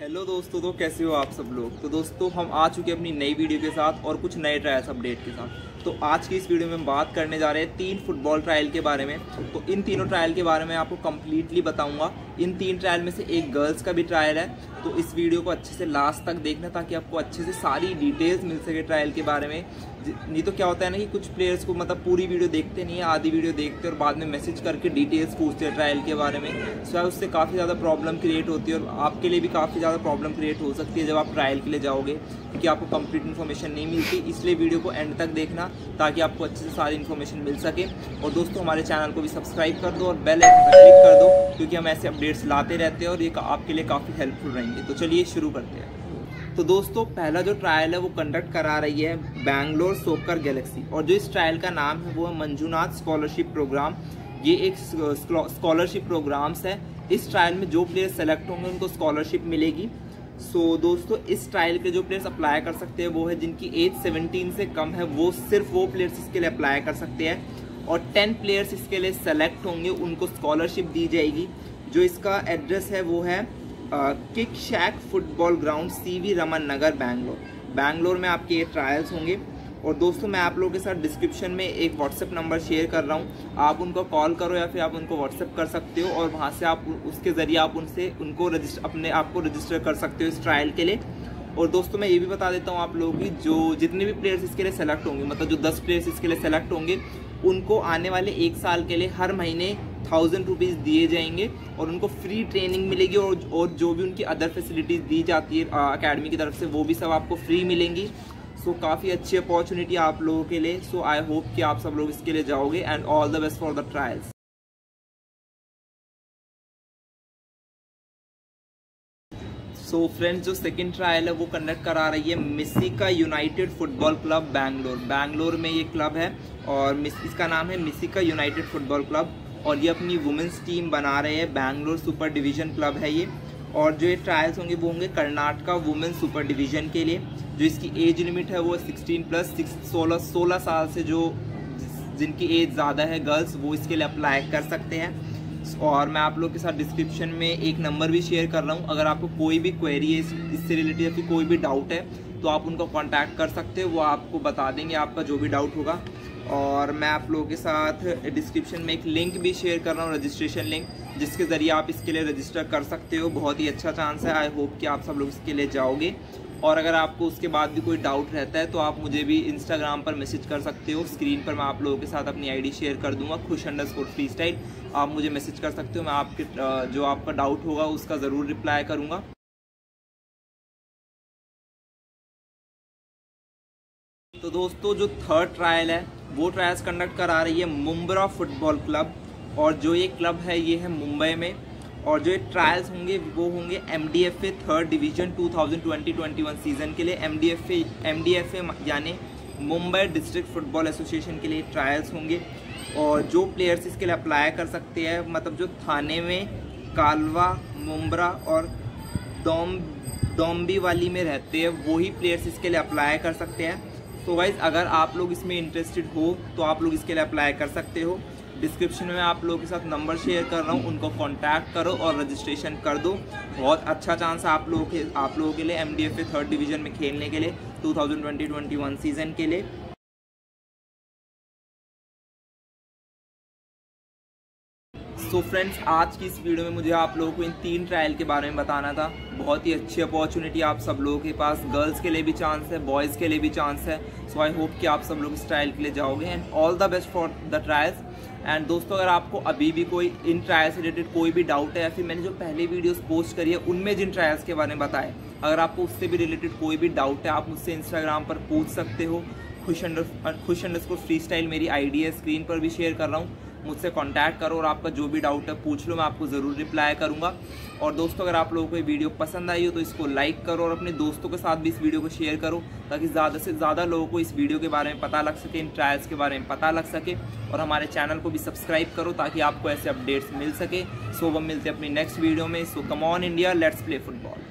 Hello दोस्तों तो कैसे हो आप सब लोग? तो दोस्तों, हम आ चुके हैं अपनी नई वीडियो के साथ और कुछ नए ट्रायल्स अपडेट के साथ। तो आज की इस वीडियो में हम बात करने जा रहे हैं तीन फुटबॉल ट्रायल के बारे में। तो इन तीनों ट्रायल के बारे में आपको कम्प्लीटली बताऊँगा। इन तीन ट्रायल में से एक गर्ल्स का भी ट्रायल है। तो इस वीडियो को अच्छे से लास्ट तक देखना ताकि आपको अच्छे से सारी डिटेल्स मिल सके ट्रायल के बारे में। नहीं तो क्या होता है ना कि कुछ प्लेयर्स को मतलब पूरी वीडियो देखते नहीं है, आधी वीडियो देखते और बाद में मैसेज करके डिटेल्स पूछते हैं ट्रायल के बारे में। सो उससे काफ़ी ज़्यादा प्रॉब्लम क्रिएट होती है और आपके लिए भी काफ़ी ज़्यादा प्रॉब्लम क्रिएट हो सकती है जब आप ट्रायल के लिए जाओगे। क्योंकि आपको कंप्लीट इन्फॉर्मेशन नहीं मिलती, इसलिए वीडियो को एंड तक देखना ताकि आपको अच्छे से सारी इन्फॉर्मेशन मिल सके। और दोस्तों, हमारे चैनल को भी सब्सक्राइब कर दो और बेल आइकन पर क्लिक कर दो, क्योंकि हम ऐसे अपडेट्स लाते रहते हैं और ये आपके लिए काफ़ी हेल्पफुल रहेंगे। तो चलिए शुरू करते हैं। तो दोस्तों, पहला जो ट्रायल है वो कंडक्ट करा रही है बैंगलोर सोकर गैलेक्सी और जो इस ट्रायल का नाम है वो है मंजूनाथ स्कॉलरशिप प्रोग्राम ये एक स्कॉलरशिप प्रोग्राम्स है। इस ट्रायल में जो प्लेयर सेलेक्ट होंगे, उनको स्कॉलरशिप मिलेगी। सो so, दोस्तों इस ट्रायल के जो प्लेयर्स अप्लाई कर सकते हैं वो है जिनकी एज 17 से कम है वो सिर्फ़ वो प्लेयर्स इसके लिए अप्लाई कर सकते हैं। और 10 प्लेयर्स इसके लिए सेलेक्ट होंगे उनको स्कॉलरशिप दी जाएगी। जो इसका एड्रेस है वो है kick shack football ground C V Raman Nagar Bangalore Bangalore में आपके ये ट्रायल्स होंगे। और दोस्तों, मैं आप लोगों के साथ डिस्क्रिप्शन में एक व्हाट्सएप नंबर शेयर कर रहा हूँ। आप उनको कॉल करो या फिर आप उनको व्हाट्सएप कर सकते हो और वहाँ से आप उसके ज़रिए आप उनसे, उनको रजिस्टर अपने आप को रजिस्टर कर सकते हो इस ट्रायल के लिए। और दोस्तों, मैं ये भी बता देता हूँ आप लोगों की, जो जितने भी प्लेयर्स इसके लिए सेलेक्ट होंगे मतलब जो दस प्लेयर्स इसके लिए सेलेक्ट होंगे, उनको आने वाले एक साल के लिए हर महीने थाउज़ेंड रुपीज़ दिए जाएँगे और उनको फ्री ट्रेनिंग मिलेगी और और जो भी उनकी अदर फैसिलिटीज़ दी जाती है अकेडमी की तरफ़ से, वो भी सब आपको फ्री मिलेंगी। सो so, काफ़ी अच्छी अपॉर्चुनिटी आप लोगों के लिए। सो आई होप कि आप सब लोग इसके लिए जाओगे and all the best for the trials so friends जो सेकंड ट्रायल है वो कंडक्ट करा रही है मिसिका United Football Club Bangalore Bangalore में ये क्लब है और इसका नाम है मिसिका यूनाइटेड फुटबॉल क्लब और ये अपनी वुमेंस टीम बना रहे हैं। बैंगलोर सुपर डिवीज़न क्लब है ये और जो ये ट्रायल्स होंगे वो होंगे कर्नाटका वुमेन सुपर डिवीज़न के लिए। जो इसकी एज लिमिट है वो 16 प्लस सिक्स सोलह सोलह साल से जो जिनकी एज ज़्यादा है गर्ल्स वो इसके लिए अप्लाई कर सकते हैं। और मैं आप लोग के साथ डिस्क्रिप्शन में एक नंबर भी शेयर कर रहा हूँ। अगर आपको कोई भी क्वेरी है इससे रिलेटेड या फिर कोई भी डाउट है तो आप उनको कॉन्टैक्ट कर सकते हो। वो आपको बता देंगे आपका जो भी डाउट होगा। और मैं आप लोगों के साथ डिस्क्रिप्शन में एक लिंक भी शेयर कर रहा हूँ रजिस्ट्रेशन लिंक जिसके ज़रिए आप इसके लिए रजिस्टर कर सकते हो। बहुत ही अच्छा चांस है। आई होप कि आप सब लोग इसके लिए जाओगे। और अगर आपको उसके बाद भी कोई डाउट रहता है तो आप मुझे भी इंस्टाग्राम पर मैसेज कर सकते हो। स्क्रीन पर मैं आप लोगों के साथ अपनी आईडी शेयर कर दूँगा, खुश अंडर स्कोर फ्री स्टाइल आप मुझे मैसेज कर सकते हो, मैं आपके जो आपका डाउट होगा, उसका ज़रूर रिप्लाई करूँगा। तो दोस्तों, जो थर्ड ट्रायल है, वो ट्रायल्स कंडक्ट करा रही है मुम्बरा फुटबॉल क्लब और जो ये क्लब है, ये है मुंबई में। और जो ट्रायल्स होंगे, वो होंगे M D F A third division 2020-21 season के लिए। M D F A M D F A यानी मुंबई डिस्ट्रिक्ट फुटबॉल एसोसिएशन के लिए ट्रायल्स होंगे। और जो प्लेयर्स इसके लिए अप्लाई कर सकते हैं मतलब जो थाने में कालवा मुम्बरा और दोम दोम्बी वाली में रहते हैं, वही प्लेयर्स इसके लिए अप्लाई कर सकते हैं। तो वाइज अगर आप लोग इसमें इंटरेस्टेड हो तो आप लोग इसके लिए अप्लाई कर सकते हो। डिस्क्रिप्शन में आप लोगों के साथ नंबर शेयर कर रहा हूँ, उनको कॉन्टैक्ट करो और रजिस्ट्रेशन कर दो। बहुत अच्छा चांस आप लोगों के, आप लोगों के लिए एम डी थर्ड डिवीज़न में खेलने के लिए 2020-21 सीज़न के लिए। सो so फ्रेंड्स आज की इस वीडियो में मुझे आप लोगों को इन तीन ट्रायल के बारे में बताना था। बहुत ही अच्छी अपॉर्चुनिटी आप सब लोगों के पास। गर्ल्स के लिए भी चांस है बॉयज़ के लिए भी चांस है। सो आई होप कि आप सब लोग इस ट्रायल के लिए जाओगे and all the best for the trials and दोस्तों, अगर आपको अभी भी कोई इन ट्रायल्स रिलेटेड कोई भी डाउट है, या फिर मैंने जो पहले वीडियोस पोस्ट करी है, उनमें जिन ट्रायल्स के बारे में बताए, अगर आपको उससे भी रिलेटेड कोई भी डाउट है, आप मुझसे इंस्टाग्राम पर पूछ सकते हो। खुश अंडर खुश अंडर फ्री स्टाइल मेरी आईडी है स्क्रीन पर भी शेयर कर रहा हूँ। मुझसे कॉन्टैक्ट करो और आपका जो भी डाउट है, पूछ लो, मैं आपको ज़रूर रिप्लाई करूँगा। और दोस्तों, अगर आप लोगों को ये वीडियो पसंद आई हो तो इसको लाइक करो और अपने दोस्तों के साथ भी इस वीडियो को शेयर करो, ताकि ज़्यादा से ज़्यादा लोगों को इस वीडियो के बारे में पता लग सके, इन ट्रायल्स के बारे में पता लग सके, और हमारे चैनल को भी सब्सक्राइब करो, ताकि आपको ऐसे अपडेट्स मिल सके। सो वो मिलते अपनी नेक्स्ट वीडियो में। So come on India let's play football